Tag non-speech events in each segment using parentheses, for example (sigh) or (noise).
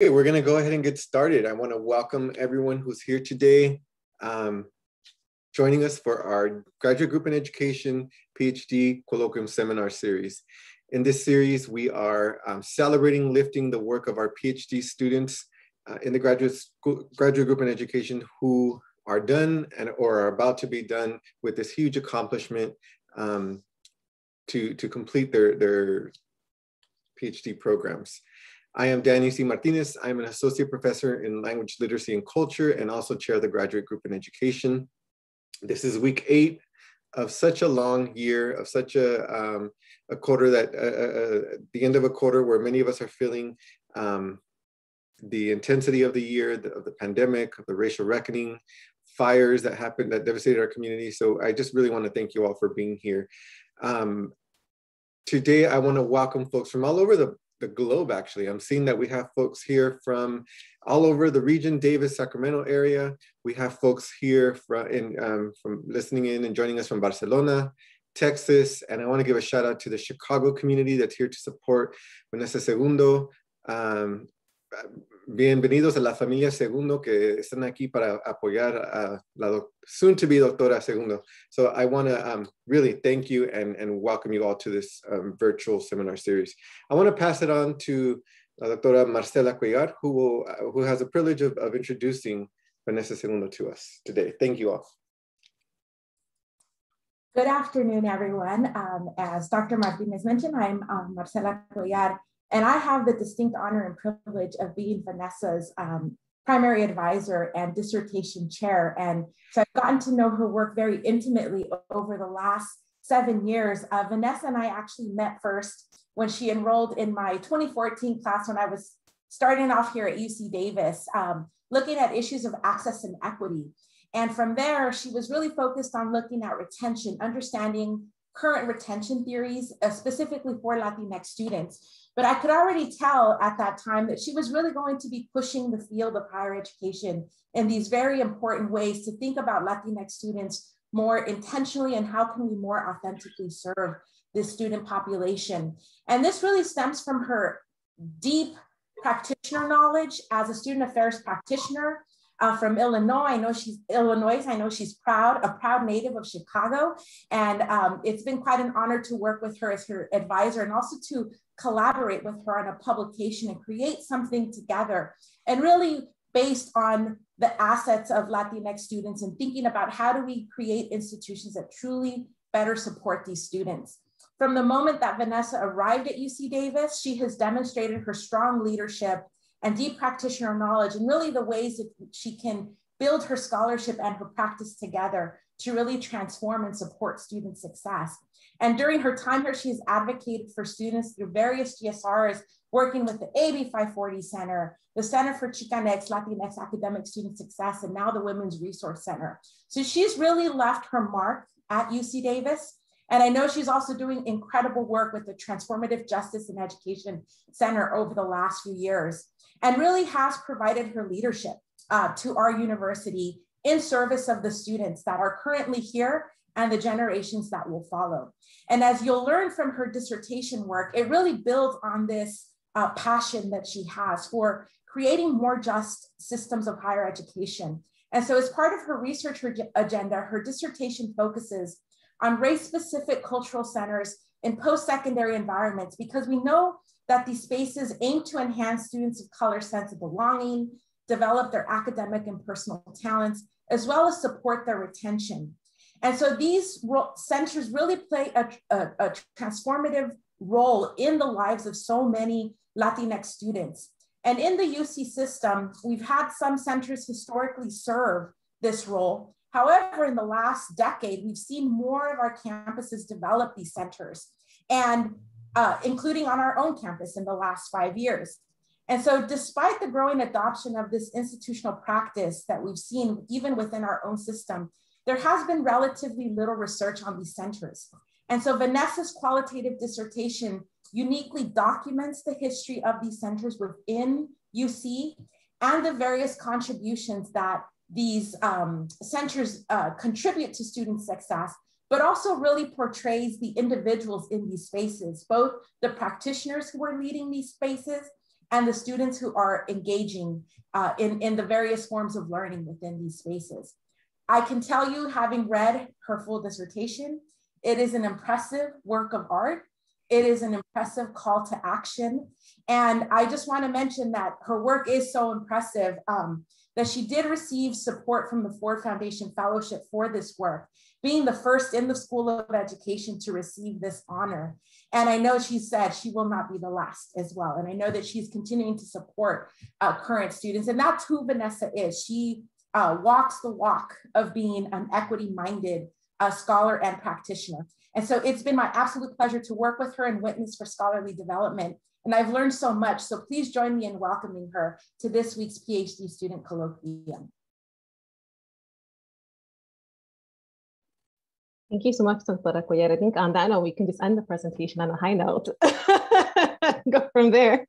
Okay, we're going to go ahead and get started. I want to welcome everyone who's here today, um, joining us for our Graduate Group in Education PhD Colloquium Seminar Series. In this series, we are um, celebrating lifting the work of our PhD students uh, in the graduate, school, graduate Group in Education who are done and or are about to be done with this huge accomplishment um, to, to complete their, their PhD programs. I am Danny C. Martinez. I'm an associate professor in language literacy and culture and also chair of the graduate group in education. This is week eight of such a long year, of such a, um, a quarter that, uh, uh, uh, the end of a quarter where many of us are feeling um, the intensity of the year, the, of the pandemic, of the racial reckoning, fires that happened that devastated our community. So I just really want to thank you all for being here. Um, today, I want to welcome folks from all over the the globe, actually. I'm seeing that we have folks here from all over the region, Davis, Sacramento area. We have folks here from, in, um, from listening in and joining us from Barcelona, Texas. And I want to give a shout out to the Chicago community that's here to support Vanessa Segundo. Um, bienvenidos a la familia Segundo que están aquí para apoyar a la soon to be doctora Segundo. So I want to um, really thank you and, and welcome you all to this um, virtual seminar series. I want to pass it on to uh, Doctora Marcela Cuellar, who, will, uh, who has the privilege of, of introducing Vanessa Segundo to us today. Thank you all. Good afternoon, everyone. Um, as Dr. Martinez mentioned, I'm um, Marcela Cuellar, and I have the distinct honor and privilege of being Vanessa's um, primary advisor and dissertation chair. And so I've gotten to know her work very intimately over the last seven years. Uh, Vanessa and I actually met first when she enrolled in my 2014 class when I was starting off here at UC Davis, um, looking at issues of access and equity. And from there, she was really focused on looking at retention, understanding current retention theories, uh, specifically for Latinx students. But I could already tell at that time that she was really going to be pushing the field of higher education in these very important ways to think about Latinx students more intentionally and how can we more authentically serve this student population. And this really stems from her deep practitioner knowledge as a student affairs practitioner uh, from Illinois. I know she's Illinois. I know she's proud, a proud native of Chicago. And um, it's been quite an honor to work with her as her advisor and also to collaborate with her on a publication and create something together. And really based on the assets of Latinx students and thinking about how do we create institutions that truly better support these students. From the moment that Vanessa arrived at UC Davis, she has demonstrated her strong leadership and deep practitioner knowledge and really the ways that she can build her scholarship and her practice together to really transform and support student success. And during her time here, she has advocated for students through various GSRs, working with the AB 540 Center, the Center for Chicanx, Latinx Academic Student Success, and now the Women's Resource Center. So she's really left her mark at UC Davis. And I know she's also doing incredible work with the Transformative Justice and Education Center over the last few years and really has provided her leadership uh, to our university in service of the students that are currently here and the generations that will follow. And as you'll learn from her dissertation work, it really builds on this uh, passion that she has for creating more just systems of higher education. And so as part of her research agenda, her dissertation focuses on race-specific cultural centers in post-secondary environments because we know that these spaces aim to enhance students of color sense of belonging, develop their academic and personal talents, as well as support their retention. And so these centers really play a, a, a transformative role in the lives of so many Latinx students. And in the UC system, we've had some centers historically serve this role. However, in the last decade, we've seen more of our campuses develop these centers. And uh, including on our own campus in the last five years. And so despite the growing adoption of this institutional practice that we've seen even within our own system, there has been relatively little research on these centers. And so Vanessa's qualitative dissertation uniquely documents the history of these centers within UC and the various contributions that these um, centers uh, contribute to student success but also really portrays the individuals in these spaces, both the practitioners who are leading these spaces and the students who are engaging uh, in, in the various forms of learning within these spaces. I can tell you, having read her full dissertation, it is an impressive work of art. It is an impressive call to action. And I just want to mention that her work is so impressive um, that she did receive support from the Ford Foundation Fellowship for this work, being the first in the School of Education to receive this honor. And I know she said she will not be the last as well. And I know that she's continuing to support uh, current students. And that's who Vanessa is. She uh, walks the walk of being an equity minded uh, scholar and practitioner. And so it's been my absolute pleasure to work with her and witness for scholarly development. And I've learned so much. So please join me in welcoming her to this week's PhD student colloquium. Thank you so much, Dr. Cuellar. I think on that note, we can just end the presentation on a high note. (laughs) Go from there.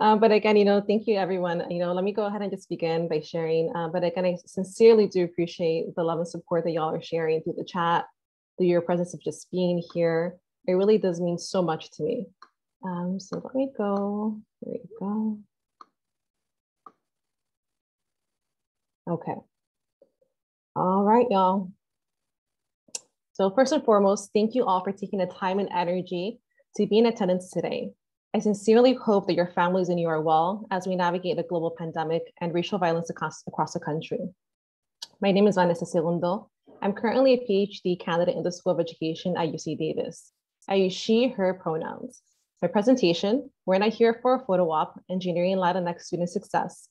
Um, (laughs) but again, you know, thank you everyone. You know, let me go ahead and just begin by sharing. Uh, but again, I sincerely do appreciate the love and support that y'all are sharing through the chat, through your presence of just being here. It really does mean so much to me. Um, so let me go, there you go. Okay. All right, y'all. So first and foremost, thank you all for taking the time and energy to be in attendance today. I sincerely hope that your families and you are well as we navigate the global pandemic and racial violence across, across the country. My name is Vanessa Segundo. I'm currently a PhD candidate in the School of Education at UC Davis. I use she, her pronouns. My presentation, We're Not Here for a Photo Op, Engineering and Latinx Student Success,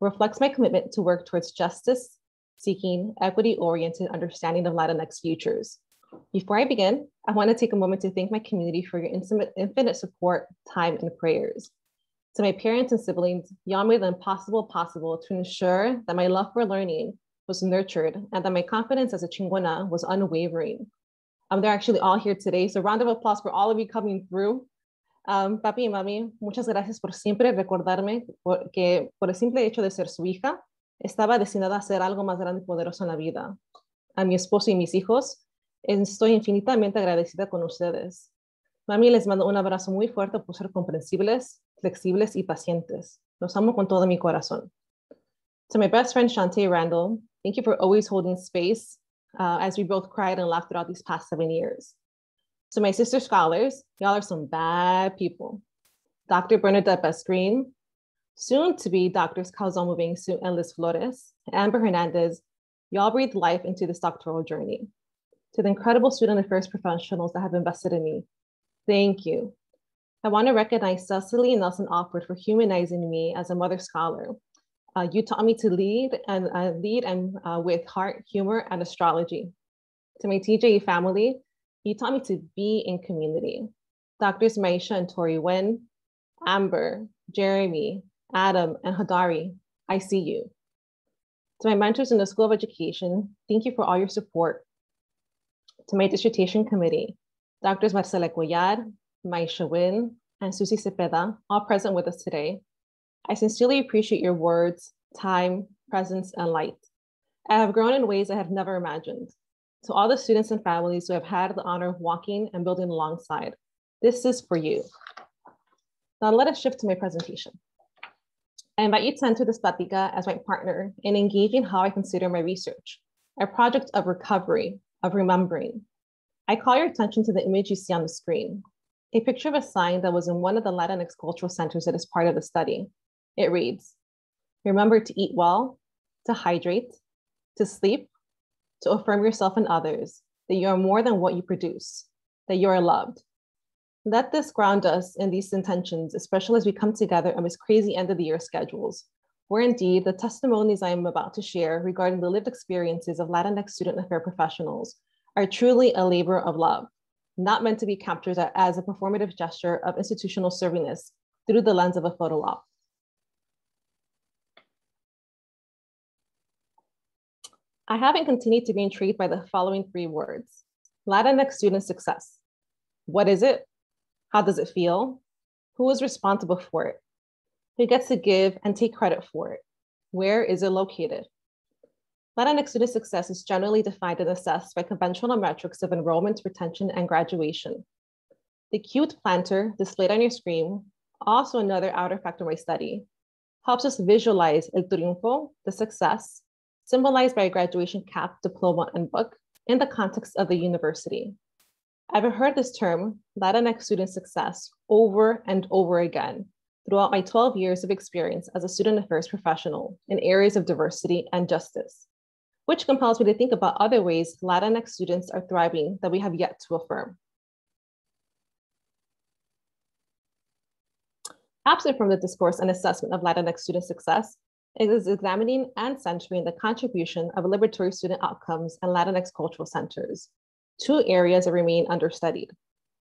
reflects my commitment to work towards justice, seeking equity-oriented understanding of Latinx futures before I begin, I want to take a moment to thank my community for your infinite, infinite support, time, and prayers. To my parents and siblings, y'all made the impossible possible to ensure that my love for learning was nurtured and that my confidence as a chingona was unwavering. Um, they're actually all here today, so round of applause for all of you coming through. Um, papi y mami, muchas gracias por siempre recordarme que por el simple hecho de ser su hija, estaba destinada a ser algo más grande y poderoso en la vida. A mi esposo y mis hijos, Estoy infinitamente agradecida con ustedes. Mami, les mando un abrazo muy fuerte por ser comprensibles, flexibles y pacientes. Los amo con todo mi corazón. To my best friend Shantae Randall, thank you for always holding space uh, as we both cried and laughed throughout these past seven years. To my sister scholars, y'all are some bad people. Dr. Bernadette Besgreen, soon to be Drs. Calzon Mubengsu and Liz Flores, Amber Hernandez, y'all breathed life into this doctoral journey to the incredible student affairs professionals that have invested in me. Thank you. I want to recognize Cecily Nelson Offord for humanizing me as a mother scholar. Uh, you taught me to lead and uh, lead and uh, with heart, humor, and astrology. To my TJE family, you taught me to be in community. Doctors Maisha and Torry Winn, Amber, Jeremy, Adam, and Hadari, I see you. To my mentors in the School of Education, thank you for all your support to my dissertation committee, Drs. Marcela Cuellar, Maisha Winn, and Susie Cepeda, all present with us today. I sincerely appreciate your words, time, presence, and light. I have grown in ways I have never imagined. To all the students and families who have had the honor of walking and building alongside, this is for you. Now let us shift to my presentation. I invite you to enter this platica as my partner in engaging how I consider my research, a project of recovery of remembering. I call your attention to the image you see on the screen, a picture of a sign that was in one of the Latinx cultural centers that is part of the study. It reads, remember to eat well, to hydrate, to sleep, to affirm yourself and others, that you are more than what you produce, that you are loved. Let this ground us in these intentions, especially as we come together amidst crazy end of the year schedules, where indeed the testimonies I am about to share regarding the lived experiences of Latinx student affair professionals are truly a labor of love, not meant to be captured as a performative gesture of institutional servingness through the lens of a photo op. I haven't continued to be intrigued by the following three words. Latinx student success. What is it? How does it feel? Who is responsible for it? who gets to give and take credit for it. Where is it located? Latinx student success is generally defined and assessed by conventional metrics of enrollment, retention, and graduation. The cute planter displayed on your screen also another outer of my study, helps us visualize el triunfo, the success, symbolized by a graduation cap, diploma, and book in the context of the university. I've heard this term, Latinx student success, over and over again throughout my 12 years of experience as a student affairs professional in areas of diversity and justice, which compels me to think about other ways Latinx students are thriving that we have yet to affirm. Absent from the discourse and assessment of Latinx student success is examining and centering the contribution of liberatory student outcomes and Latinx cultural centers, two areas that remain understudied.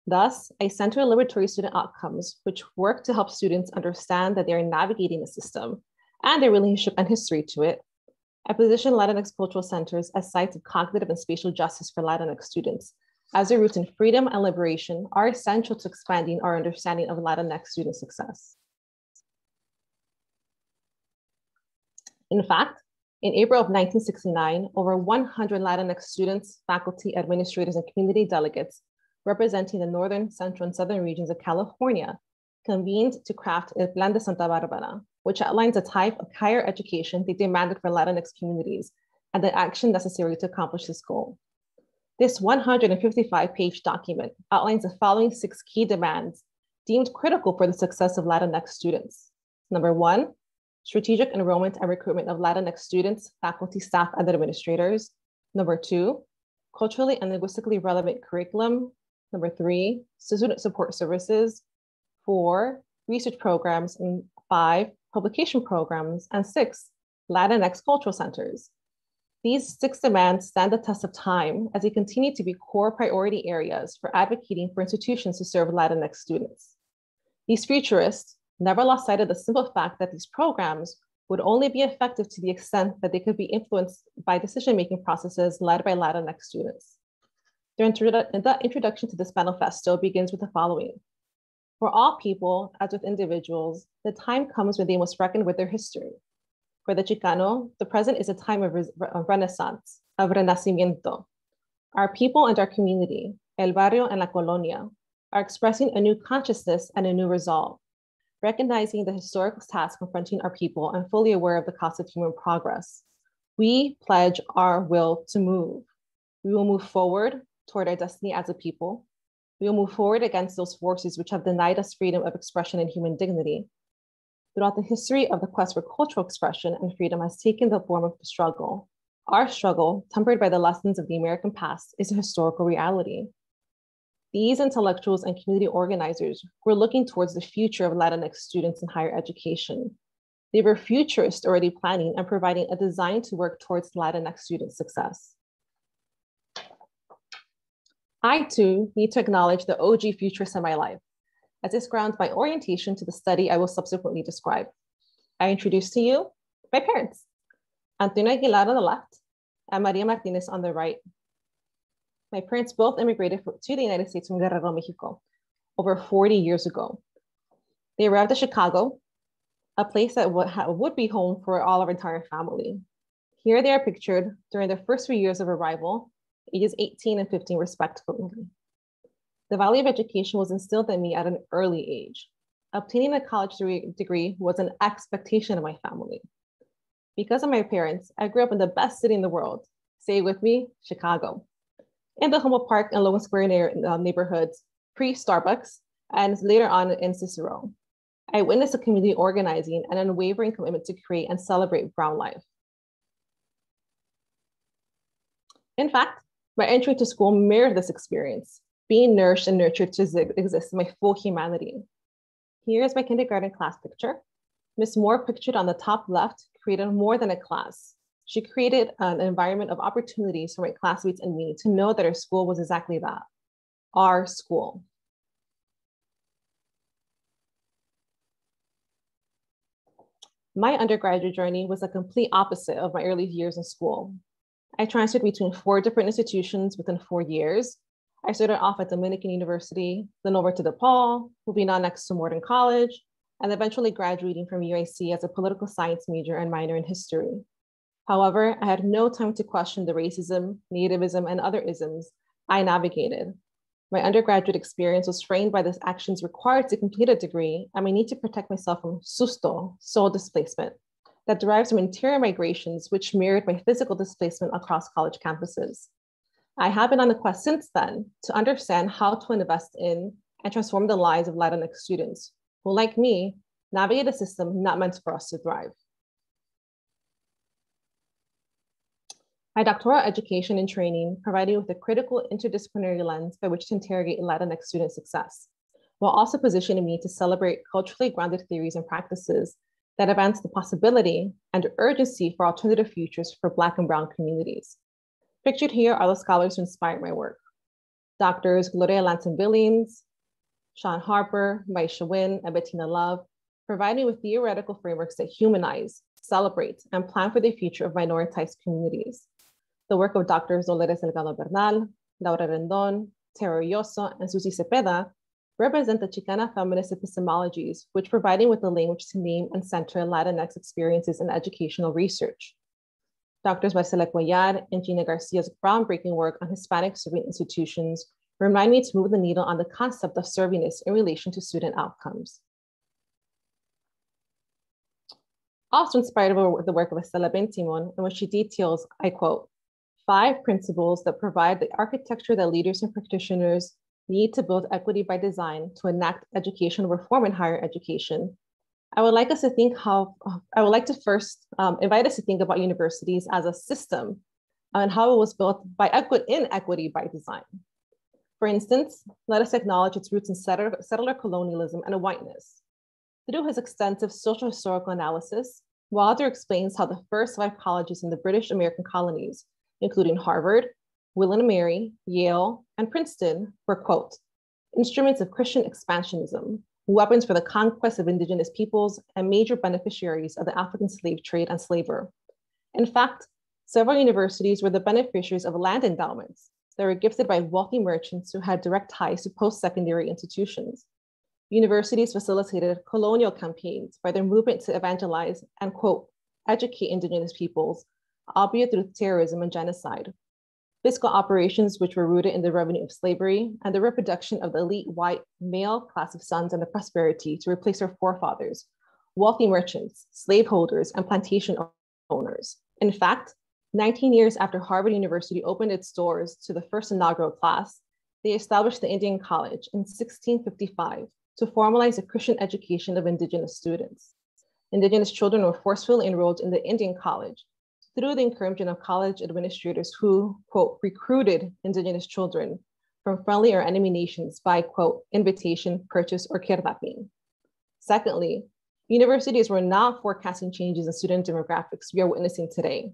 Thus, I center of liberatory student outcomes, which work to help students understand that they are navigating the system and their relationship and history to it. I position Latinx cultural centers as sites of cognitive and spatial justice for Latinx students as their roots in freedom and liberation are essential to expanding our understanding of Latinx student success. In fact, in April of 1969, over 100 Latinx students, faculty, administrators, and community delegates representing the northern, central, and southern regions of California convened to craft El Plan de Santa Barbara, which outlines a type of higher education they demanded for Latinx communities and the action necessary to accomplish this goal. This 155 page document outlines the following six key demands deemed critical for the success of Latinx students. Number one, strategic enrollment and recruitment of Latinx students, faculty, staff, and administrators. Number two, culturally and linguistically relevant curriculum. Number three, student support services. Four, research programs. And five, publication programs. And six, Latinx cultural centers. These six demands stand the test of time as they continue to be core priority areas for advocating for institutions to serve Latinx students. These futurists never lost sight of the simple fact that these programs would only be effective to the extent that they could be influenced by decision-making processes led by Latinx students. The, introdu the introduction to this manifesto begins with the following. For all people, as with individuals, the time comes when they must reckon with their history, for the Chicano, the present is a time of, re of renaissance, of renacimiento. Our people and our community, el barrio and la colonia, are expressing a new consciousness and a new resolve, recognizing the historical task confronting our people and fully aware of the cost of human progress. We pledge our will to move. We will move forward toward our destiny as a people. We will move forward against those forces which have denied us freedom of expression and human dignity throughout the history of the quest for cultural expression and freedom has taken the form of the struggle. Our struggle, tempered by the lessons of the American past, is a historical reality. These intellectuals and community organizers were looking towards the future of Latinx students in higher education. They were futurists already planning and providing a design to work towards Latinx student success. I too need to acknowledge the OG futurist in my life, as this grounds my orientation to the study I will subsequently describe. I introduce to you my parents, Antonio Aguilar on the left and Maria Martinez on the right. My parents both immigrated to the United States from Guerrero, Mexico, over 40 years ago. They arrived at Chicago, a place that would, would be home for all of our entire family. Here they are pictured during their first three years of arrival, ages 18 and 15 respectively. The value of education was instilled in me at an early age. Obtaining a college degree was an expectation of my family. Because of my parents, I grew up in the best city in the world. Say with me, Chicago. In the Humboldt Park and Logan Square near, uh, neighborhoods, pre-Starbucks, and later on in Cicero. I witnessed a community organizing and unwavering commitment to create and celebrate Brown life. In fact, my entry to school mirrored this experience being nourished and nurtured to exist in my full humanity. Here is my kindergarten class picture. Miss Moore, pictured on the top left, created more than a class. She created an environment of opportunities for my classmates and me to know that our school was exactly that, our school. My undergraduate journey was a complete opposite of my early years in school. I transferred between four different institutions within four years, I started off at Dominican University, then over to DePaul, moving on next to Morton College, and eventually graduating from UIC as a political science major and minor in history. However, I had no time to question the racism, nativism, and other isms I navigated. My undergraduate experience was framed by the actions required to complete a degree and my need to protect myself from susto, soul displacement, that derives from interior migrations, which mirrored my physical displacement across college campuses. I have been on the quest since then to understand how to invest in and transform the lives of Latinx students who, like me, navigate a system not meant for us to thrive. My doctoral education and training provided with a critical interdisciplinary lens by which to interrogate Latinx student success, while also positioning me to celebrate culturally grounded theories and practices that advance the possibility and urgency for alternative futures for Black and Brown communities. Pictured here are the scholars who inspired my work. Doctors Gloria Lanson Billings, Shaun Harper, Maisha Winn, and Bettina Love, providing with theoretical frameworks that humanize, celebrate, and plan for the future of minoritized communities the work of Drs. Dolores Delgado Bernal, Laura Rendon, Tara Yosso, and Susie Cepeda represent the Chicana feminist epistemologies, which providing with the language to name and center Latinx experiences in educational research. Drs. Marcela Cuellar and Gina Garcia's groundbreaking work on Hispanic serving institutions remind me to move the needle on the concept of servingness in relation to student outcomes. Also inspired by the work of Estela Bensimon, in which she details, I quote, five principles that provide the architecture that leaders and practitioners need to build equity by design to enact educational reform in higher education. I would like us to think how, I would like to first um, invite us to think about universities as a system and how it was built by equi in equity by design. For instance, let us acknowledge its roots in settler, settler colonialism and a whiteness. Through his extensive social historical analysis, Wilder explains how the first five colleges in the British American colonies including Harvard, William and Mary, Yale, and Princeton, were, quote, instruments of Christian expansionism, weapons for the conquest of indigenous peoples, and major beneficiaries of the African slave trade and slaver. In fact, several universities were the beneficiaries of land endowments that were gifted by wealthy merchants who had direct ties to post-secondary institutions. Universities facilitated colonial campaigns by their movement to evangelize and, quote, educate indigenous peoples albeit through terrorism and genocide. Fiscal operations, which were rooted in the revenue of slavery and the reproduction of the elite white male class of sons and the prosperity to replace their forefathers, wealthy merchants, slaveholders, and plantation owners. In fact, 19 years after Harvard University opened its doors to the first inaugural class, they established the Indian College in 1655 to formalize the Christian education of Indigenous students. Indigenous children were forcefully enrolled in the Indian College, through the encouragement of college administrators who, quote, recruited indigenous children from friendly or enemy nations by, quote, invitation, purchase, or kidnapping. Secondly, universities were not forecasting changes in student demographics we are witnessing today.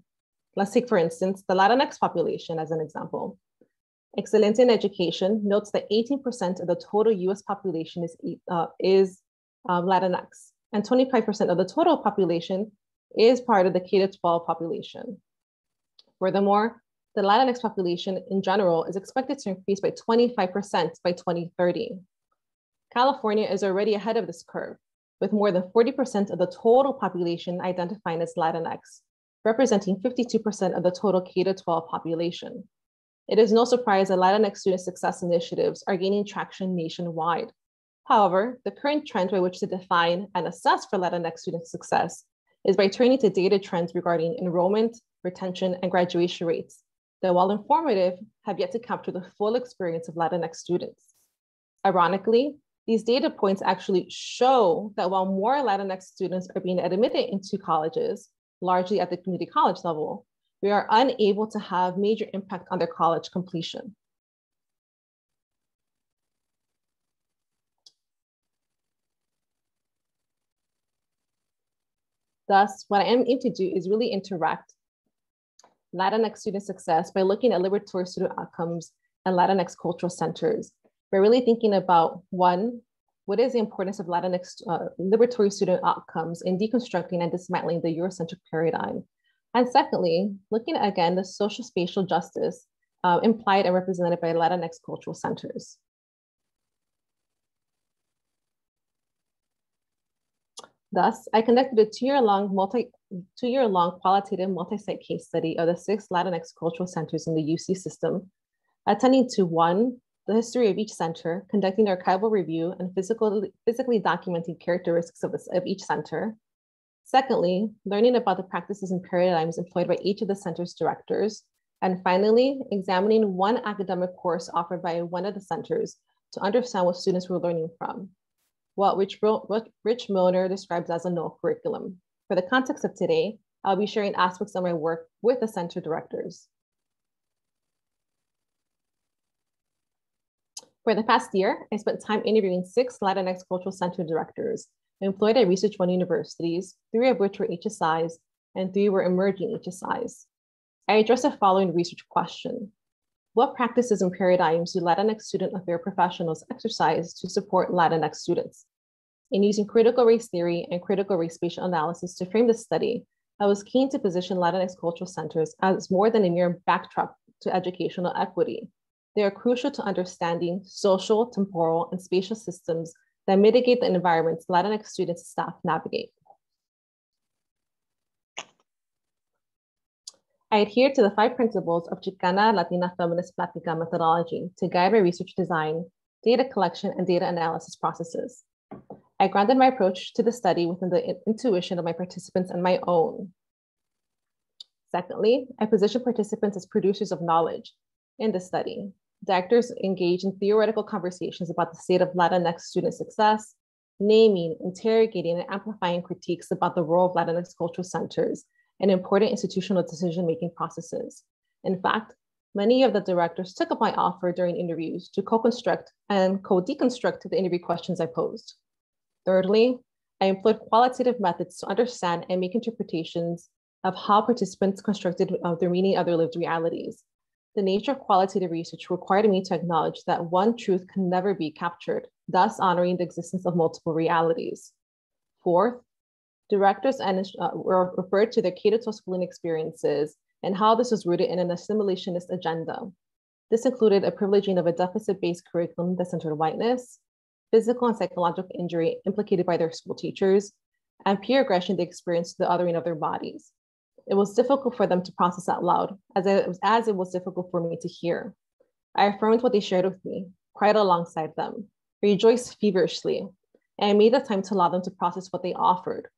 Let's take, for instance, the Latinx population as an example. Excelencia in Education notes that 18% of the total US population is, uh, is uh, Latinx, and 25% of the total population is part of the K 12 population. Furthermore, the Latinx population in general is expected to increase by 25% by 2030. California is already ahead of this curve, with more than 40% of the total population identifying as Latinx, representing 52% of the total K 12 population. It is no surprise that Latinx student success initiatives are gaining traction nationwide. However, the current trend by which to define and assess for Latinx student success is by turning to data trends regarding enrollment, retention, and graduation rates that, while informative, have yet to capture the full experience of Latinx students. Ironically, these data points actually show that while more Latinx students are being admitted into colleges, largely at the community college level, we are unable to have major impact on their college completion. Thus, what I am aiming to do is really interact Latinx student success by looking at liberatory student outcomes and Latinx cultural centers. We're really thinking about one, what is the importance of Latinx uh, liberatory student outcomes in deconstructing and dismantling the Eurocentric paradigm? And secondly, looking at, again, the social spatial justice uh, implied and represented by Latinx cultural centers. Thus, I conducted a two-year-long multi two-year-long qualitative multi-site case study of the six Latinx cultural centers in the UC system, attending to one, the history of each center, conducting archival review and physically, physically documenting characteristics of, this, of each center. Secondly, learning about the practices and paradigms employed by each of the center's directors. And finally, examining one academic course offered by one of the centers to understand what students were learning from, what Rich, Milner describes as a null curriculum. For the context of today, I'll be sharing aspects of my work with the center directors. For the past year, I spent time interviewing six Latinx Cultural Center directors employed at Research One universities, three of which were HSIs, and three were emerging HSIs. I addressed the following research question. What practices and paradigms do Latinx student affair professionals exercise to support Latinx students? In using critical race theory and critical race spatial analysis to frame the study, I was keen to position Latinx cultural centers as more than a mere backdrop to educational equity. They are crucial to understanding social, temporal, and spatial systems that mitigate the environments Latinx students and staff navigate. I adhere to the five principles of Chicana Latina Feminist Platica methodology to guide my research design, data collection, and data analysis processes. I grounded my approach to the study within the intuition of my participants and my own. Secondly, I position participants as producers of knowledge in the study. The actors engage in theoretical conversations about the state of Latinx student success, naming, interrogating, and amplifying critiques about the role of Latinx cultural centers and important institutional decision-making processes. In fact, many of the directors took up my offer during interviews to co-construct and co-deconstruct the interview questions I posed. Thirdly, I employed qualitative methods to understand and make interpretations of how participants constructed uh, their meaning of their lived realities. The nature of qualitative research required me to acknowledge that one truth can never be captured, thus honoring the existence of multiple realities. Fourth, Directors and uh, were referred to their Cato schooling experiences and how this was rooted in an assimilationist agenda. This included a privileging of a deficit-based curriculum that centered whiteness, physical and psychological injury implicated by their school teachers, and peer aggression they experienced to the othering of their bodies. It was difficult for them to process out loud, as it was, as it was difficult for me to hear. I affirmed what they shared with me, cried alongside them, rejoiced feverishly, and made the time to allow them to process what they offered,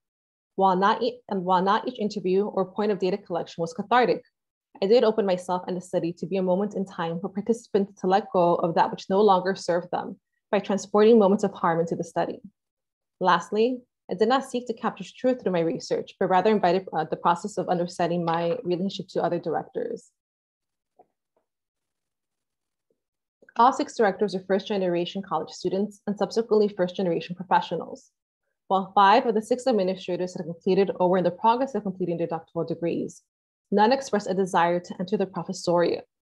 while not, e- and while not each interview or point of data collection was cathartic, I did open myself and the study to be a moment in time for participants to let go of that which no longer served them by transporting moments of harm into the study. Lastly, I did not seek to capture truth through my research, but rather invited uh, the process of understanding my relationship to other directors. All six directors are first generation college students and subsequently first generation professionals while five of the six administrators had completed or were in the progress of completing their doctoral degrees. None expressed a desire to enter the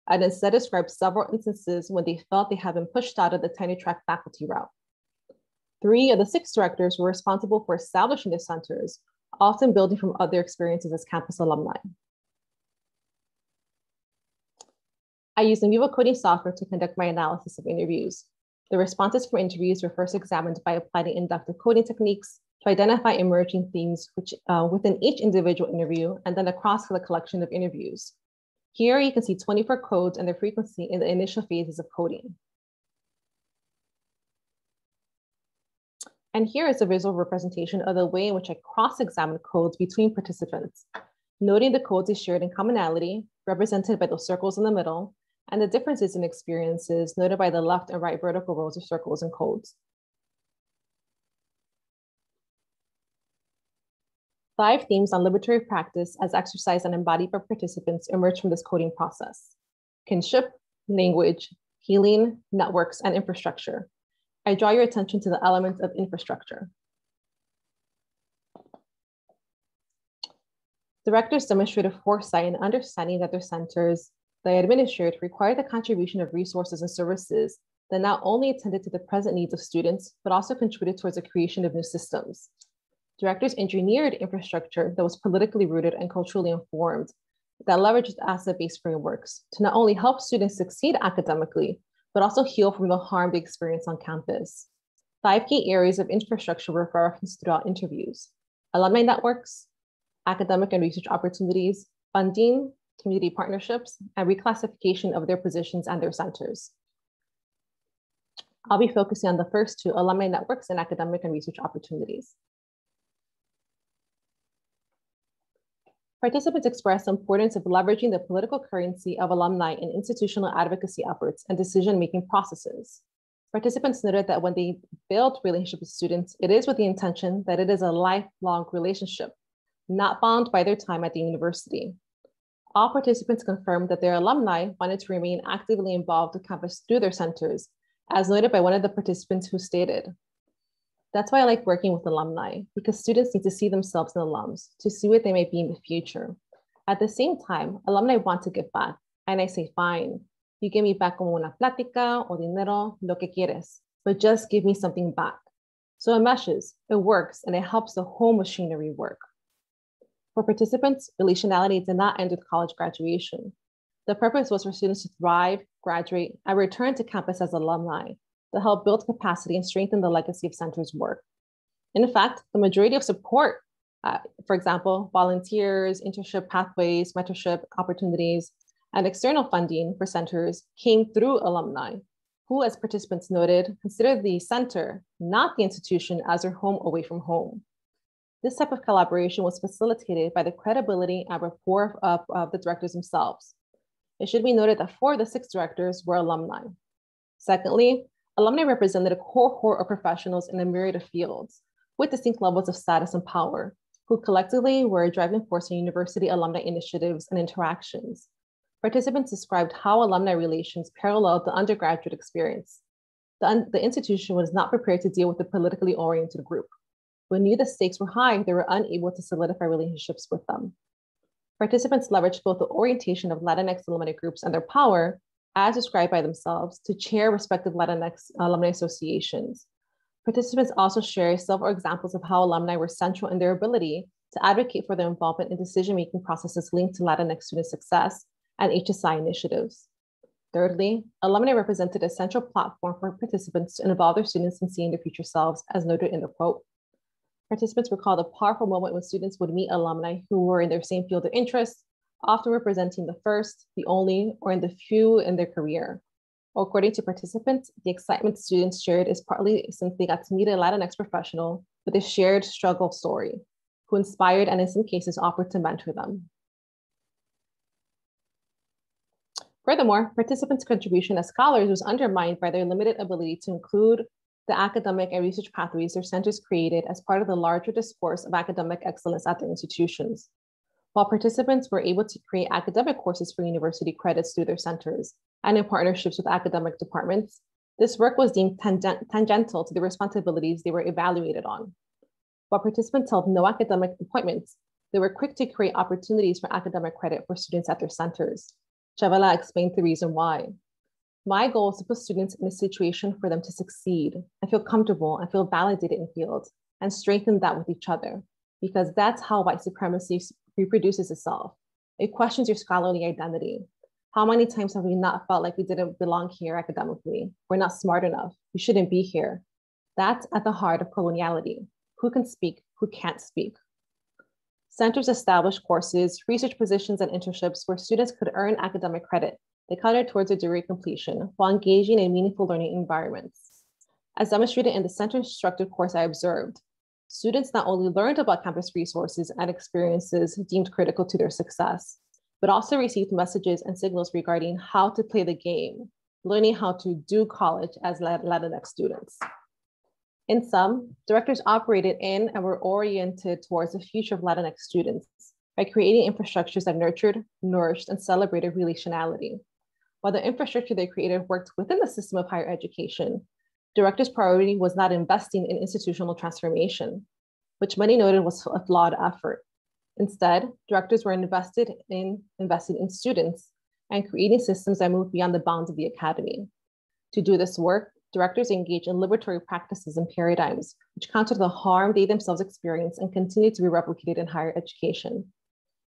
and instead described several instances when they felt they had been pushed out of the tenure track faculty route. Three of the six directors were responsible for establishing the centers, often building from other experiences as campus alumni. I used NVivo coding software to conduct my analysis of interviews. The responses from interviews were first examined by applying inductive coding techniques to identify emerging themes which, uh, within each individual interview and then across the collection of interviews. Here you can see 24 codes and their frequency in the initial phases of coding. And here is a visual representation of the way in which I cross-examined codes between participants, noting the codes they shared in commonality, represented by those circles in the middle, and the differences in experiences noted by the left and right vertical rows of circles and codes. Five themes on liberatory practice as exercised and embodied by participants emerge from this coding process. Kinship, language, healing, networks, and infrastructure. I draw your attention to the elements of infrastructure. Directors demonstrated foresight in understanding that their centers they administered required the contribution of resources and services that not only attended to the present needs of students, but also contributed towards the creation of new systems. Directors engineered infrastructure that was politically rooted and culturally informed, that leveraged asset-based frameworks to not only help students succeed academically, but also heal from the harm they experience on campus. Five key areas of infrastructure were referenced throughout interviews. Alumni networks, academic and research opportunities, funding, community partnerships, and reclassification of their positions and their centers. I'll be focusing on the first two, alumni networks and academic and research opportunities. Participants expressed the importance of leveraging the political currency of alumni in institutional advocacy efforts and decision-making processes. Participants noted that when they build relationships with students, it is with the intention that it is a lifelong relationship, not bound by their time at the university. All participants confirmed that their alumni wanted to remain actively involved with campus through their centers, as noted by one of the participants who stated, that's why I like working with alumni, because students need to see themselves in alums to see what they may be in the future. At the same time, alumni want to give back, and I say, fine, you give me back como una plática o dinero, lo que quieres, but just give me something back. So it meshes, it works, and it helps the whole machinery work. For participants, relationality did not end with college graduation. The purpose was for students to thrive, graduate, and return to campus as alumni to help build capacity and strengthen the legacy of center's work. In fact, the majority of support, uh, for example, volunteers, internship pathways, mentorship opportunities, and external funding for centers came through alumni, who, as participants noted, consider the center, not the institution, as their home away from home. This type of collaboration was facilitated by the credibility and rapport of, of the directors themselves. It should be noted that four of the six directors were alumni. Secondly, Alumni represented a cohort of professionals in a myriad of fields with distinct levels of status and power, who collectively were a driving force in university alumni initiatives and interactions. Participants described how alumni relations paralleled the undergraduate experience. The, the institution was not prepared to deal with the politically oriented group. When knew the stakes were high, they were unable to solidify relationships with them. Participants leveraged both the orientation of Latinx alumni groups and their power as described by themselves, to chair respective Latinx uh, alumni associations. Participants also share several examples of how alumni were central in their ability to advocate for their involvement in decision-making processes linked to Latinx student success and HSI initiatives. Thirdly, alumni represented a central platform for participants to involve their students in seeing their future selves, as noted in the quote. Participants recalled a powerful moment when students would meet alumni who were in their same field of interest often representing the first, the only, or in the few in their career. According to participants, the excitement students shared is partly since they got to meet a Latinx professional with a shared struggle story, who inspired and in some cases offered to mentor them. Furthermore, participants' contribution as scholars was undermined by their limited ability to include the academic and research pathways their centers created as part of the larger discourse of academic excellence at their institutions. While participants were able to create academic courses for university credits through their centers and in partnerships with academic departments, this work was deemed tangent tangential to the responsibilities they were evaluated on. While participants held no academic appointments, they were quick to create opportunities for academic credit for students at their centers. Chavela explained the reason why. My goal is to put students in a situation for them to succeed and feel comfortable and feel validated in fields and strengthen that with each other, because that's how white supremacy reproduces itself. It questions your scholarly identity. How many times have we not felt like we didn't belong here academically? We're not smart enough. We shouldn't be here. That's at the heart of coloniality. Who can speak? Who can't speak? Centers established courses, research positions, and internships where students could earn academic credit. They counted towards a degree completion while engaging in meaningful learning environments. As demonstrated in the center-instructed course I observed, students not only learned about campus resources and experiences deemed critical to their success, but also received messages and signals regarding how to play the game, learning how to do college as Latinx students. In sum, directors operated in and were oriented towards the future of Latinx students by creating infrastructures that nurtured, nourished, and celebrated relationality. While the infrastructure they created worked within the system of higher education, director's priority was not investing in institutional transformation, which many noted was a flawed effort. Instead, directors were invested in invested in students and creating systems that moved beyond the bounds of the academy. To do this work, directors engaged in liberatory practices and paradigms, which counter the harm they themselves experienced and continue to be replicated in higher education.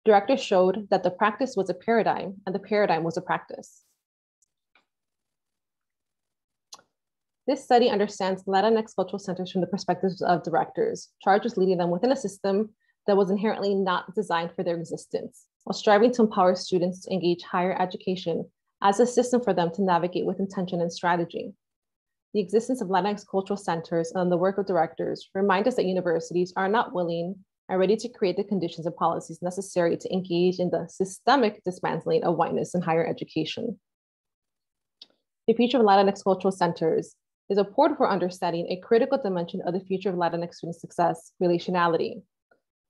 Directors showed that the practice was a paradigm and the paradigm was a practice. This study understands Latinx cultural centers from the perspectives of directors, charged with leading them within a system that was inherently not designed for their existence, while striving to empower students to engage higher education as a system for them to navigate with intention and strategy. the existence of Latinx cultural centers and the work of directors remind us that universities are not willing and ready to create the conditions and policies necessary to engage in the systemic dismantling of whiteness in higher education. The future of Latinx cultural centers is a port for understanding a critical dimension of the future of Latinx student success, relationality.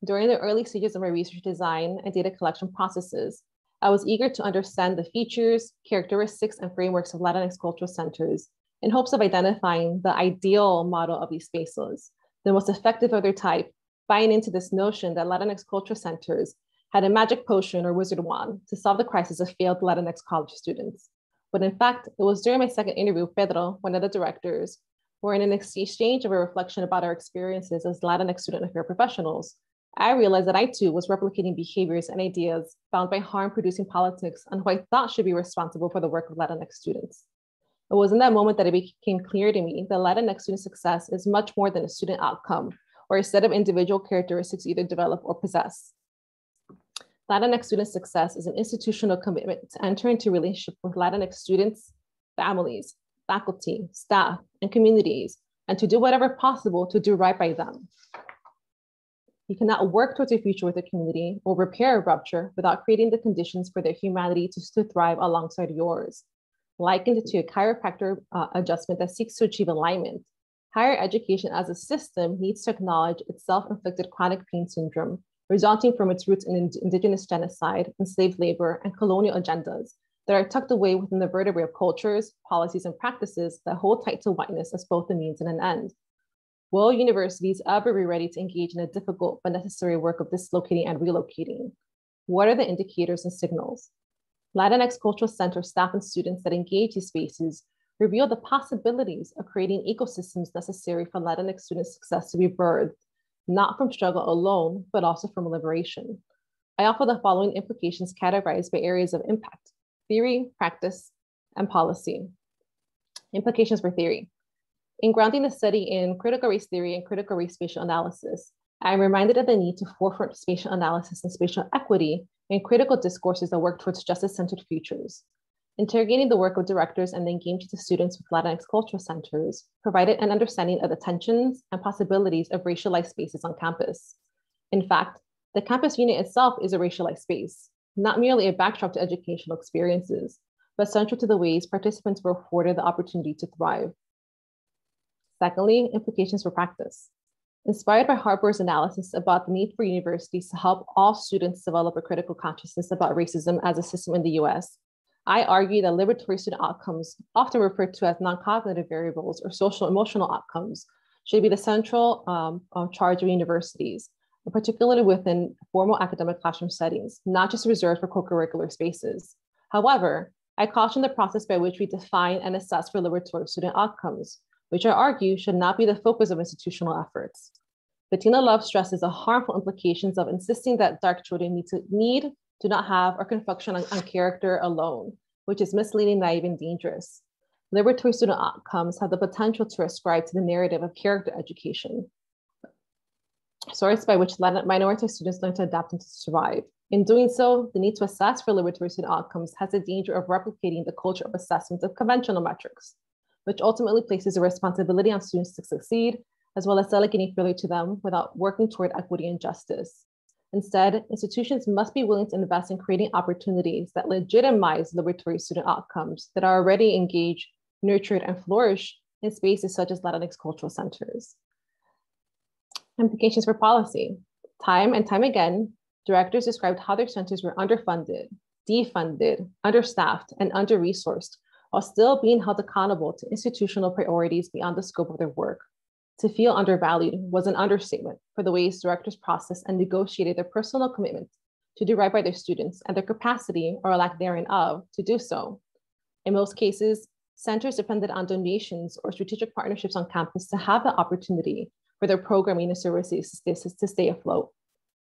During the early stages of my research design and data collection processes, I was eager to understand the features, characteristics, and frameworks of Latinx cultural centers in hopes of identifying the ideal model of these spaces, the most effective of their type, buying into this notion that Latinx cultural centers had a magic potion or wizard wand to solve the crisis of failed Latinx college students. But in fact, it was during my second interview with Pedro, one of the directors, where in an exchange of a reflection about our experiences as Latinx student affairs professionals, I realized that I too was replicating behaviors and ideas found by harm producing politics and who I thought should be responsible for the work of Latinx students. It was in that moment that it became clear to me that Latinx student success is much more than a student outcome or a set of individual characteristics either develop or possess. Latinx student success is an institutional commitment to enter into relationship with Latinx students, families, faculty, staff, and communities, and to do whatever possible to do right by them. You cannot work towards a future with a community or repair a rupture without creating the conditions for their humanity to, to thrive alongside yours. Likened to a chiropractor uh, adjustment that seeks to achieve alignment, higher education as a system needs to acknowledge its self-inflicted chronic pain syndrome resulting from its roots in indigenous genocide, enslaved labor, and colonial agendas that are tucked away within the vertebrae of cultures, policies, and practices that hold tight to whiteness as both a means and an end. Will universities ever be ready to engage in a difficult but necessary work of dislocating and relocating? What are the indicators and signals? Latinx Cultural Center staff and students that engage these spaces reveal the possibilities of creating ecosystems necessary for Latinx student success to be birthed not from struggle alone, but also from liberation. I offer the following implications categorized by areas of impact, theory, practice, and policy. Implications for theory. In grounding the study in critical race theory and critical race spatial analysis, I'm reminded of the need to forefront spatial analysis and spatial equity in critical discourses that work towards justice-centered futures. Interrogating the work of directors and engaging the students with Latinx cultural centers provided an understanding of the tensions and possibilities of racialized spaces on campus. In fact, the campus unit itself is a racialized space, not merely a backdrop to educational experiences, but central to the ways participants were afforded the opportunity to thrive. Secondly, implications for practice. Inspired by Harper's analysis about the need for universities to help all students develop a critical consciousness about racism as a system in the US, I argue that liberatory student outcomes, often referred to as non-cognitive variables or social emotional outcomes, should be the central um, uh, charge of universities, particularly within formal academic classroom settings, not just reserved for co-curricular spaces. However, I caution the process by which we define and assess for liberatory student outcomes, which I argue should not be the focus of institutional efforts. Bettina Love stresses the harmful implications of insisting that dark children need to need do not have or can function on, on character alone, which is misleading, naive, and dangerous. Liberatory student outcomes have the potential to ascribe to the narrative of character education, source by which minority students learn to adapt and to survive. In doing so, the need to assess for liberatory student outcomes has the danger of replicating the culture of assessment of conventional metrics, which ultimately places a responsibility on students to succeed, as well as delegating failure to them without working toward equity and justice. Instead, institutions must be willing to invest in creating opportunities that legitimize liberatory student outcomes that are already engaged, nurtured, and flourish in spaces such as Latinx cultural centers. Implications for policy. Time and time again, directors described how their centers were underfunded, defunded, understaffed, and under-resourced, while still being held accountable to institutional priorities beyond the scope of their work. To feel undervalued was an understatement for the ways directors processed and negotiated their personal commitment to do right by their students and their capacity or lack thereof to do so. In most cases, centers depended on donations or strategic partnerships on campus to have the opportunity for their programming and services to stay afloat.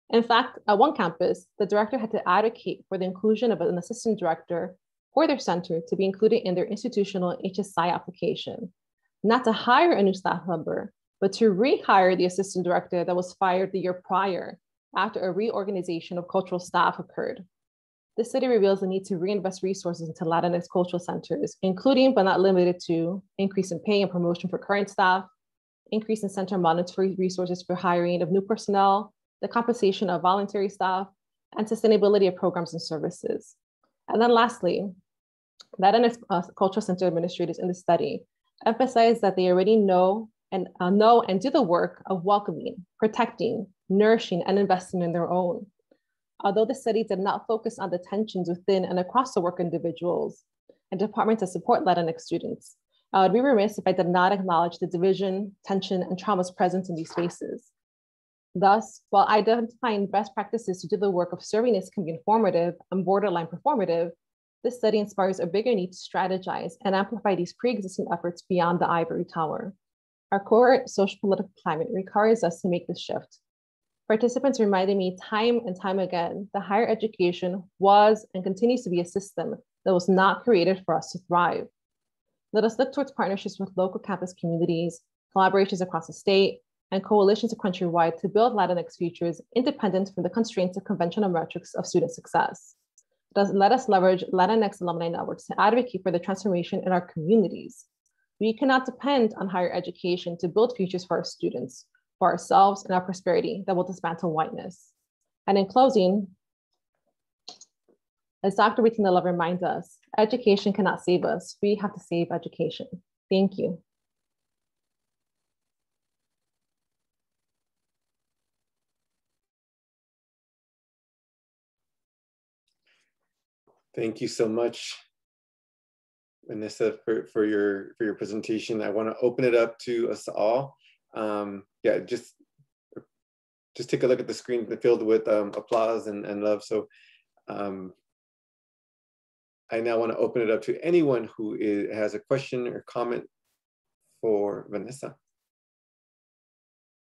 In fact, at one campus, the director had to advocate for the inclusion of an assistant director for their center to be included in their institutional HSI application, not to hire a new staff member, but to rehire the assistant director that was fired the year prior after a reorganization of cultural staff occurred. The study reveals the need to reinvest resources into Latinx cultural centers, including but not limited to increase in pay and promotion for current staff, increase in center monetary resources for hiring of new personnel, the compensation of voluntary staff, and sustainability of programs and services. And then lastly, Latinx uh, cultural center administrators in the study emphasize that they already know and uh, know and do the work of welcoming, protecting, nourishing, and investing in their own. Although the study did not focus on the tensions within and across the work individuals and departments that support Latinx students, I would be remiss if I did not acknowledge the division, tension, and traumas present in these spaces. Thus, while identifying best practices to do the work of serving can be informative and borderline performative, this study inspires a bigger need to strategize and amplify these pre-existing efforts beyond the ivory tower. Our core social political climate requires us to make this shift. Participants reminded me time and time again that higher education was and continues to be a system that was not created for us to thrive. Let us look towards partnerships with local campus communities, collaborations across the state, and coalitions countrywide to build Latinx futures independent from the constraints of conventional metrics of student success. let us leverage Latinx alumni networks to advocate for the transformation in our communities, we cannot depend on higher education to build futures for our students, for ourselves, and our prosperity that will dismantle whiteness. And in closing, as Dr. Bettina Love reminds us, education cannot save us. We have to save education. Thank you. Thank you so much, Vanessa, for, for your for your presentation. I want to open it up to us all. Um, yeah, just just take a look at the screen filled with um, applause and, and love. So um, I now want to open it up to anyone who is, has a question or comment for Vanessa.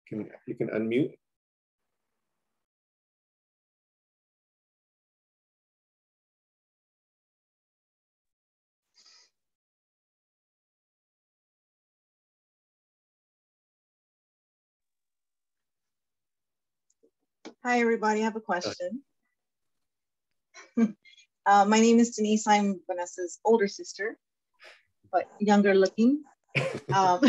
Can, you can unmute. Hi, everybody. I have a question. (laughs) uh, my name is Denise. I'm Vanessa's older sister, but younger looking. Um, (laughs)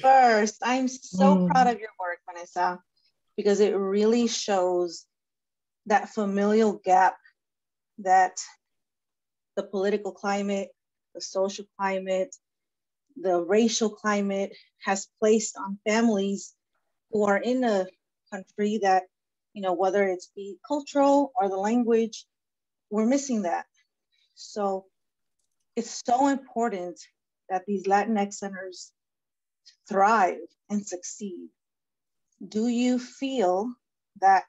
first, I'm so mm. proud of your work, Vanessa, because it really shows that familial gap that the political climate, the social climate, the racial climate has placed on families who are in a country that, you know, whether it's the cultural or the language, we're missing that. So it's so important that these Latinx centers thrive and succeed. Do you feel that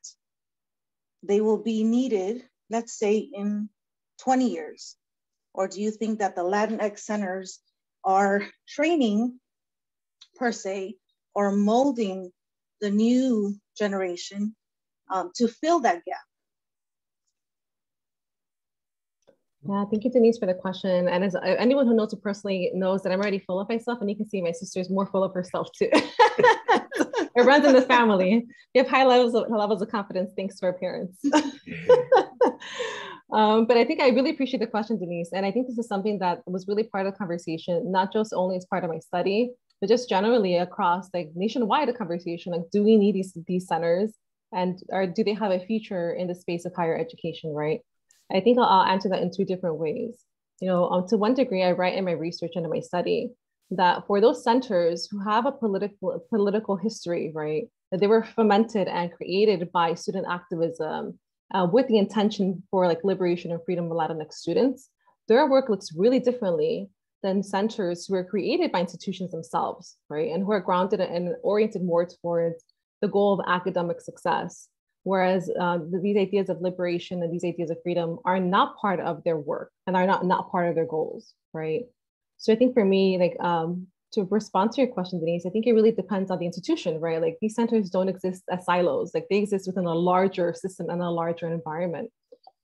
they will be needed, let's say in 20 years? Or do you think that the Latinx centers are training per se or molding the new generation um, to fill that gap. Yeah, thank you, Denise, for the question. And as anyone who knows me personally knows that I'm already full of myself, and you can see my sister's more full of herself too. (laughs) it runs in the family. We have high levels of levels of confidence thanks to our parents. (laughs) um, but I think I really appreciate the question, Denise, and I think this is something that was really part of the conversation, not just only as part of my study, but just generally across like nationwide a conversation like do we need these these centers? And or do they have a future in the space of higher education right? I think i'll, I'll answer that in two different ways. You know um, to one degree i write in my research and in my study that for those centers who have a political political history right that they were fomented and created by student activism uh, with the intention for like liberation and freedom of latinx students their work looks really differently than centers who are created by institutions themselves, right? And who are grounded and oriented more towards the goal of academic success. Whereas uh, these ideas of liberation and these ideas of freedom are not part of their work and are not, not part of their goals, right? So I think for me, like um, to respond to your question, Denise, I think it really depends on the institution, right? Like these centers don't exist as silos, like they exist within a larger system and a larger environment,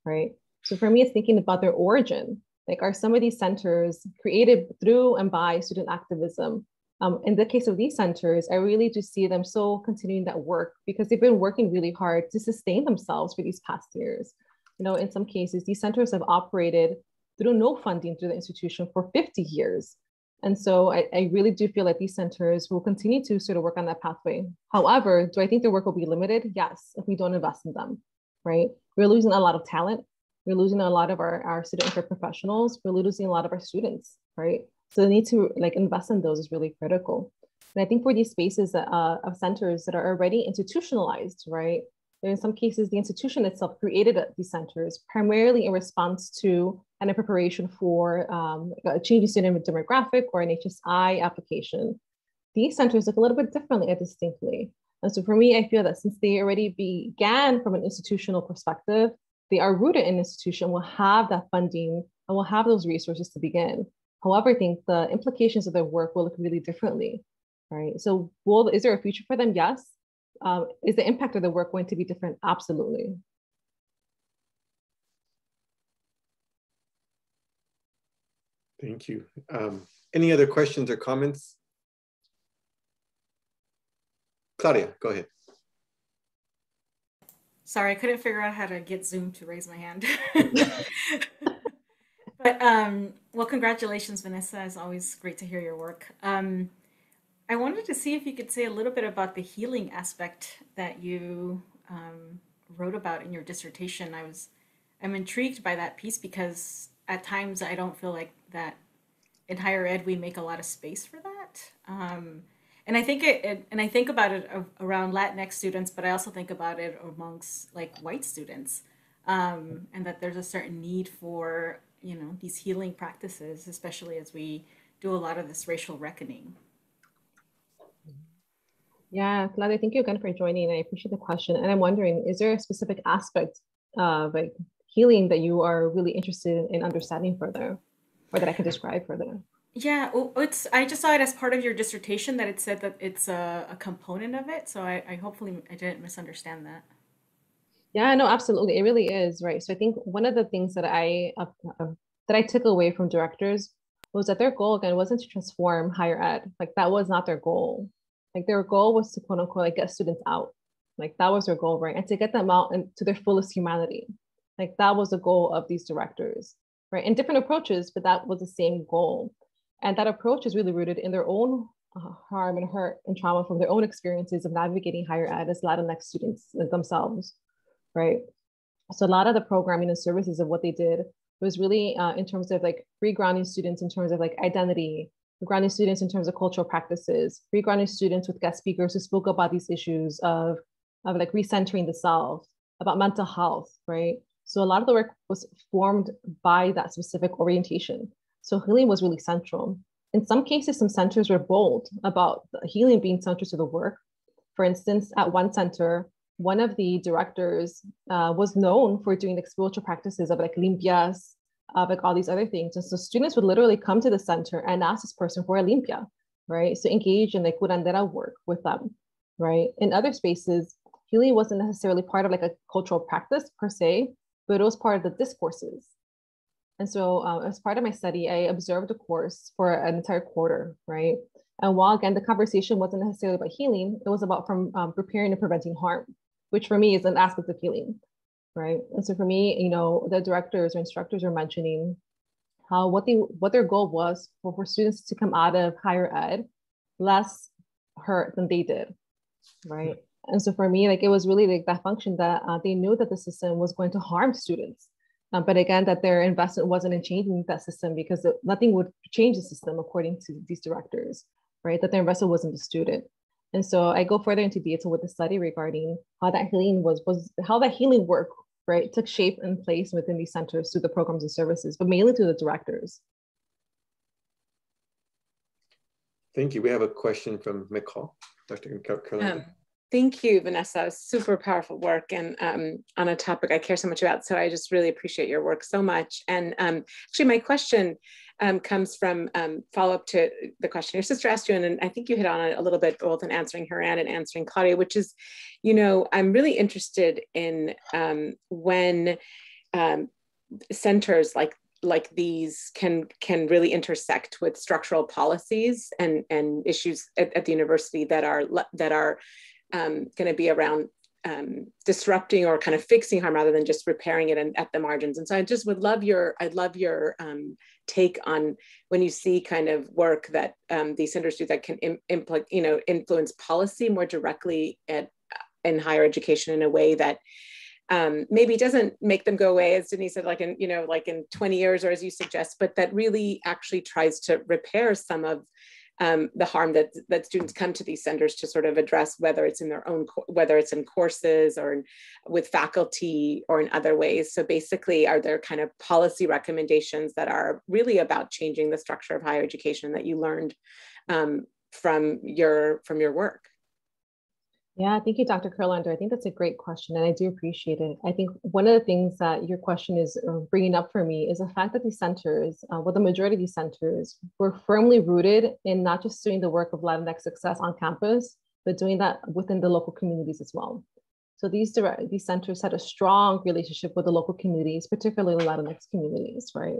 right? So for me, it's thinking about their origin, like, are some of these centers created through and by student activism Um, in the case of these centers, I really do see them so continuing that work because they've been working really hard to sustain themselves for these past years. You know, in some cases, these centers have operated through no funding through the institution for 50 years. And so I, I, really do feel that these centers will continue to sort of work on that pathway. However, do I think their work will be limited? Yes, if we don't invest in them, right? We're losing a lot of talent. We're losing a lot of our, our student care professionals. We're losing a lot of our students, right? So the need to like invest in those is really critical. And I think for these spaces uh, of centers that are already institutionalized, right? In some cases, the institution itself created these centers primarily in response to and in preparation for um, a changing student demographic or an HSI application. These centers look a little bit differently and distinctly. And so for me, I feel that since they already began from an institutional perspective, they are rooted in institution, will have that funding and will have those resources to begin. However, I think the implications of their work will look really differently, right? So will, is there a future for them? Yes. Um, is the impact of the work going to be different? Absolutely. Thank you. Um, any other questions or comments? Claudia, go ahead. Sorry, I couldn't figure out how to get Zoom to raise my hand. (laughs) but um, well, congratulations, Vanessa. It's always great to hear your work. Um, I wanted to see if you could say a little bit about the healing aspect that you um, wrote about in your dissertation. I was, I'm intrigued by that piece because at times I don't feel like that in higher ed we make a lot of space for that. Um, and I think it, it, and I think about it around Latinx students, but I also think about it amongst like white students, um, and that there's a certain need for you know these healing practices, especially as we do a lot of this racial reckoning. Yeah, Claudia, thank you again for joining. I appreciate the question. And I'm wondering, is there a specific aspect of like healing that you are really interested in understanding further or that I can describe further? Yeah, it's. I just saw it as part of your dissertation that it said that it's a, a component of it. So I, I hopefully I didn't misunderstand that. Yeah, no, absolutely, it really is right. So I think one of the things that I uh, that I took away from directors was that their goal again wasn't to transform higher ed. Like that was not their goal. Like their goal was to quote unquote like get students out. Like that was their goal, right? And to get them out and to their fullest humanity. Like that was the goal of these directors, right? And different approaches, but that was the same goal. And that approach is really rooted in their own uh, harm and hurt and trauma from their own experiences of navigating higher ed as Latinx students themselves, right? So a lot of the programming and services of what they did was really uh, in terms of like regrounding students in terms of like identity, grounding students in terms of cultural practices, regrounding students with guest speakers who spoke about these issues of, of like recentering the self, about mental health, right? So a lot of the work was formed by that specific orientation. So healing was really central. In some cases, some centers were bold about healing being central to the work. For instance, at one center, one of the directors uh, was known for doing like spiritual practices of like limpias, of like all these other things. And so students would literally come to the center and ask this person for a limpia, right? So engage in like curandera work with them, right? In other spaces, healing wasn't necessarily part of like a cultural practice per se, but it was part of the discourses and so um, as part of my study, I observed a course for an entire quarter, right? And while again, the conversation wasn't necessarily about healing, it was about from um, preparing and preventing harm, which for me is an aspect of healing, right? And so for me, you know, the directors or instructors are mentioning how what they what their goal was for, for students to come out of higher ed less hurt than they did, right? And so for me, like it was really like that function that uh, they knew that the system was going to harm students um, but again, that their investment wasn't in changing that system because it, nothing would change the system according to these directors, right? That their investment wasn't the student. And so I go further into detail with the study regarding how that healing was, was how that healing work, right, took shape and place within these centers through the programs and services, but mainly to the directors. Thank you. We have a question from Michal, Dr. Kurlaender. Um, Thank you, Vanessa. Super powerful work and um, on a topic I care so much about. So I just really appreciate your work so much. And um, actually, my question um, comes from um, follow up to the question your sister asked you, and I think you hit on it a little bit both in answering her and in answering Claudia, which is, you know, I'm really interested in um, when um, centers like like these can can really intersect with structural policies and and issues at, at the university that are that are um, going to be around um, disrupting or kind of fixing harm rather than just repairing it and at the margins. And so I just would love your, I'd love your um, take on when you see kind of work that um, these centers do that can impl- you know, influence policy more directly at, in higher education in a way that um, maybe doesn't make them go away, as Denise said, like in, you know, like in 20 years or as you suggest, but that really actually tries to repair some of um, the harm that that students come to these centers to sort of address, whether it's in their own, whether it's in courses or in, with faculty or in other ways. So basically, are there kind of policy recommendations that are really about changing the structure of higher education that you learned um, from your from your work? Yeah, thank you, Dr. Kurlaender. I think that's a great question, and I do appreciate it. I think one of the things that your question is uh, bringing up for me is the fact that these centers, uh, well, the majority of these centers, were firmly rooted in not just doing the work of Latinx success on campus, but doing that within the local communities as well. So these direct, these centers had a strong relationship with the local communities, particularly the Latinx communities, right?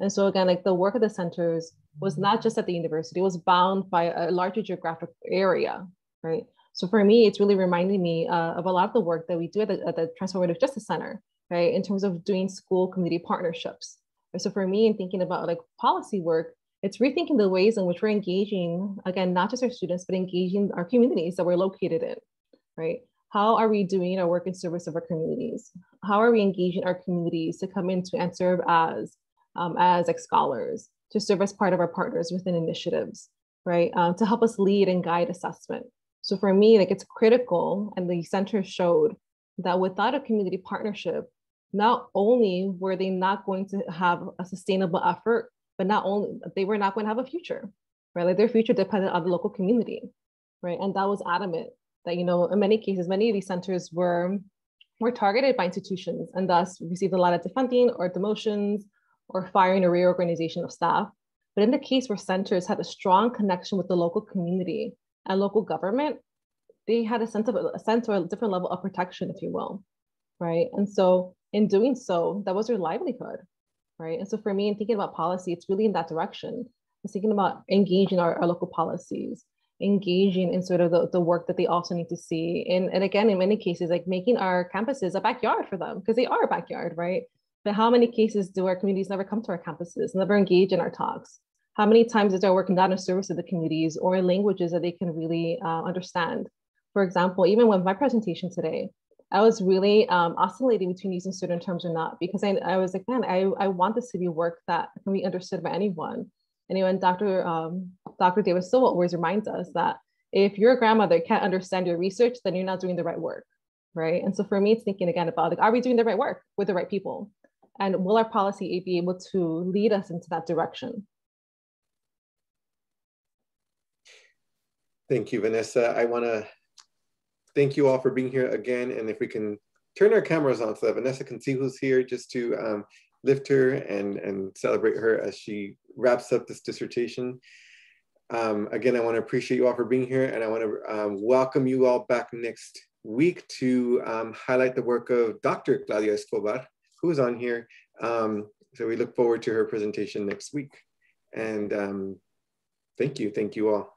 And so again, like the work of the centers was not just at the university; it was bound by a larger geographic area, right? So for me, it's really reminding me uh, of a lot of the work that we do at the, at the Transformative Justice Center, right? In terms of doing school community partnerships. So for me, in thinking about like policy work, it's rethinking the ways in which we're engaging, again, not just our students, but engaging our communities that we're located in, right? How are we doing our work in service of our communities? How are we engaging our communities to come in to and serve as, um, as like scholars, to serve as part of our partners within initiatives, right? Um, to help us lead and guide assessment, so for me, like it's critical, and the center showed that without a community partnership, not only were they not going to have a sustainable effort, but not only they were not going to have a future, right? Like their future depended on the local community, right? And that was adamant that you know in many cases, many of these centers were were targeted by institutions and thus received a lot of defunding or demotions or firing or reorganization of staff. But in the case where centers had a strong connection with the local community, and local government, they had a sense of a sense or a different level of protection, if you will, right? And so in doing so, that was their livelihood, right? And so for me, in thinking about policy, it's really in that direction. It's thinking about engaging our, our local policies, engaging in sort of the, the work that they also need to see. And, and again, in many cases, like making our campuses a backyard for them, because they are a backyard, right? But how many cases do our communities never come to our campuses, never engage in our talks? How many times is our work not in service of the communities or in languages that they can really uh, understand? For example, even with my presentation today, I was really um, oscillating between using certain terms or not because I, I was like, man, I, I want this to be work that can be understood by anyone. And even Dr. Um, Dr. Davis Silva always reminds us that if your grandmother can't understand your research, then you're not doing the right work, right? And so for me, it's thinking again about like, are we doing the right work with the right people? And will our policy be able to lead us into that direction? Thank you, Vanessa. I want to thank you all for being here again. And if we can turn our cameras on so that Vanessa can see who's here just to um, lift her and, and celebrate her as she wraps up this dissertation. Um, again, I want to appreciate you all for being here and I want to um, welcome you all back next week to um, highlight the work of Dr. Claudia Escobar, who is on here. Um, so we look forward to her presentation next week. And um, thank you, thank you all.